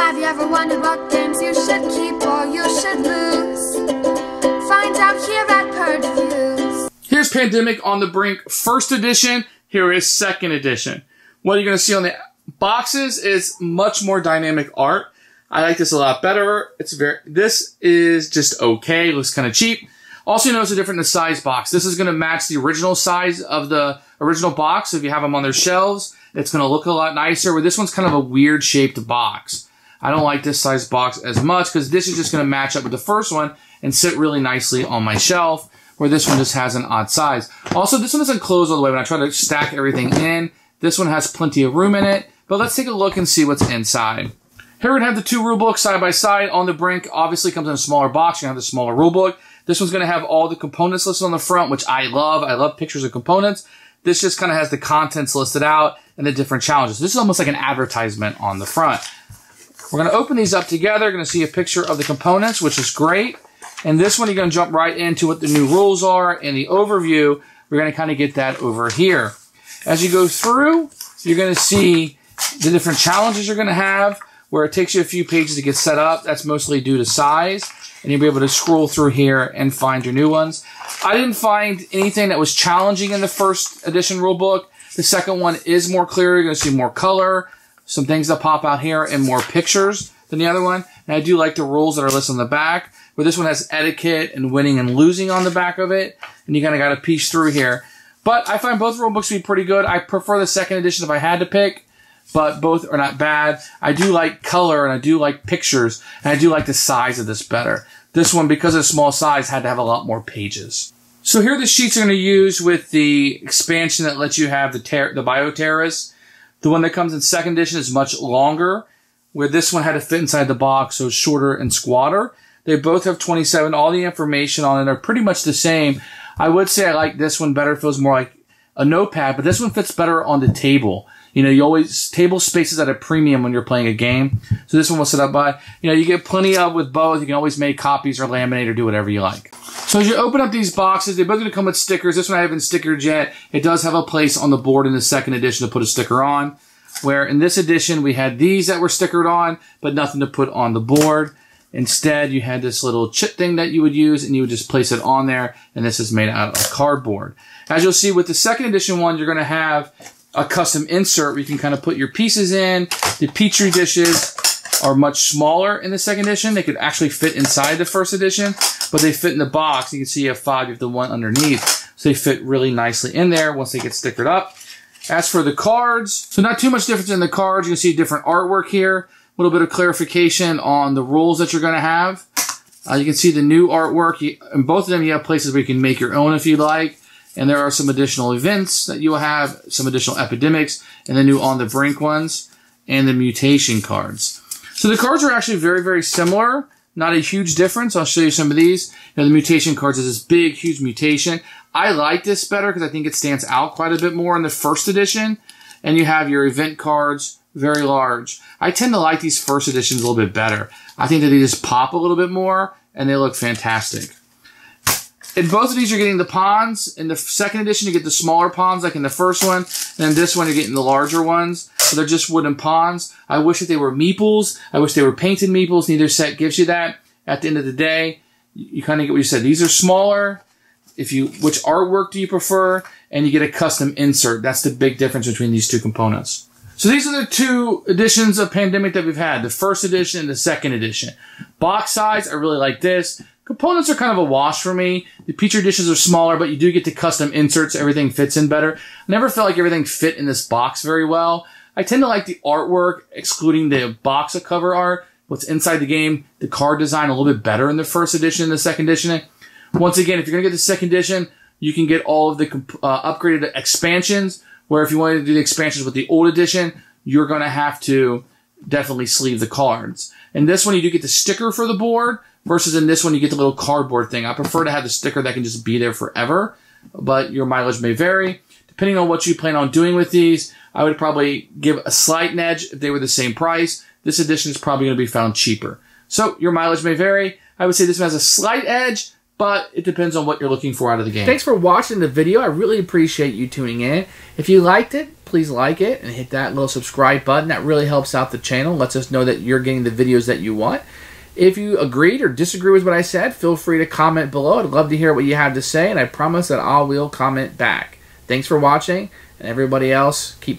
Have you ever wondered what games you should keep or you should lose? Find out here at. Here's Pandemic on the Brink first edition. Here is second edition. What you're going to see on the boxes is much more dynamic art. I like this a lot better. It's very, this is just okay. Looks kind of cheap. Also, you notice a different in the size box. This is going to match the original size of the original box. If you have them on their shelves, it's going to look a lot nicer. Where this one's kind of a weird shaped box. I don't like this size box as much because this is just going to match up with the first one and sit really nicely on my shelf where this one just has an odd size. Also, this one doesn't close all the way. When I try to stack everything in, this one has plenty of room in it. But let's take a look and see what's inside. Here we have the two rule books side by side on the brink. Obviously comes in a smaller box. You have the smaller rule book. This one's going to have all the components listed on the front, which I love. I love pictures of components. This just kind of has the contents listed out and the different challenges. This is almost like an advertisement on the front. We're going to open these up together. You're going to see a picture of the components, which is great. And this one, you're going to jump right into what the new rules are and the overview. We're going to kind of get that over here. As you go through, you're going to see the different challenges you're going to have where it takes you a few pages to get set up. That's mostly due to size. And you'll be able to scroll through here and find your new ones. I didn't find anything that was challenging in the first edition rulebook. The second one is more clear. You're going to see more color, some things that pop out here, and more pictures than the other one. And I do like the rules that are listed on the back, but this one has etiquette and winning and losing on the back of it. And you kind of got to piece through here. But I find both rulebooks to be pretty good. I prefer the second edition if I had to pick but both are not bad. I do like color and I do like pictures and I do like the size of this better. This one, because of small size, had to have a lot more pages. So here are the sheets I'm going to use with the expansion that lets you have the ter- the Bioterrorist. The one that comes in second edition is much longer, where this one had to fit inside the box, so it's shorter and squatter. They both have 27. All the information on it are pretty much the same. I would say I like this one better. It feels more like a notepad, but this one fits better on the table. You know, you always table space is at a premium when you're playing a game. So this one was set up by, you know, you get plenty of with both. You can always make copies or laminate or do whatever you like. So as you open up these boxes, they're both going to come with stickers. This one I haven't stickered yet. It does have a place on the board in the second edition to put a sticker on. Where in this edition we had these that were stickered on, but nothing to put on the board. Instead, you had this little chip thing that you would use and you would just place it on there. And this is made out of cardboard. As you'll see with the second edition one, you're going to have a custom insert where you can kind of put your pieces in. The Petri dishes are much smaller in the second edition. They could actually fit inside the first edition, but they fit in the box. You can see you have five, you have the one underneath. So they fit really nicely in there once they get stickered up. As for the cards, so not too much difference in the cards. You can see different artwork here. A little bit of clarification on the rules that you're going to have. Uh, you can see the new artwork. You, in both of them, you have places where you can make your own if you like. And there are some additional events that you will have, some additional epidemics, and the new on the brink ones, and the mutation cards. So the cards are actually very, very similar. Not a huge difference. I'll show you some of these. You know, the mutation cards is this big, huge mutation. I like this better because I think it stands out quite a bit more in the first edition. And you have your event cards, very large. I tend to like these first editions a little bit better. I think that they just pop a little bit more and they look fantastic. In both of these, you're getting the pawns. In the second edition, you get the smaller pawns, like in the first one. And in this one, you're getting the larger ones. So they're just wooden pawns. I wish that they were meeples. I wish they were painted meeples. Neither set gives you that. At the end of the day, you kind of get what you said. These are smaller. If you, which artwork do you prefer? And you get a custom insert. That's the big difference between these two components. So these are the two editions of Pandemic that we've had. The first edition and the second edition. Box size, I really like this. Components are kind of a wash for me. The Petri dishes are smaller, but you do get the custom inserts. Everything fits in better. I never felt like everything fit in this box very well. I tend to like the artwork, excluding the box of cover art. What's inside the game, the card design a little bit better in the first edition and the second edition. Once again, if you're going to get the second edition, you can get all of the uh, upgraded expansions. Where if you wanted to do the expansions with the old edition, you're going to have to definitely sleeve the cards. And this one, you do get the sticker for the board, versus in this one, you get the little cardboard thing. I prefer to have the sticker that can just be there forever, but your mileage may vary. Depending on what you plan on doing with these, I would probably give a slight edge if they were the same price. This edition is probably going to be found cheaper. So your mileage may vary. I would say this one has a slight edge, but it depends on what you're looking for out of the game. Thanks for watching the video. I really appreciate you tuning in. If you liked it, please like it and hit that little subscribe button. That really helps out the channel, lets us know that you're getting the videos that you want. If you agreed or disagree with what I said, feel free to comment below. I'd love to hear what you have to say, and I promise that I will comment back. Thanks for watching, and everybody else, keep playing.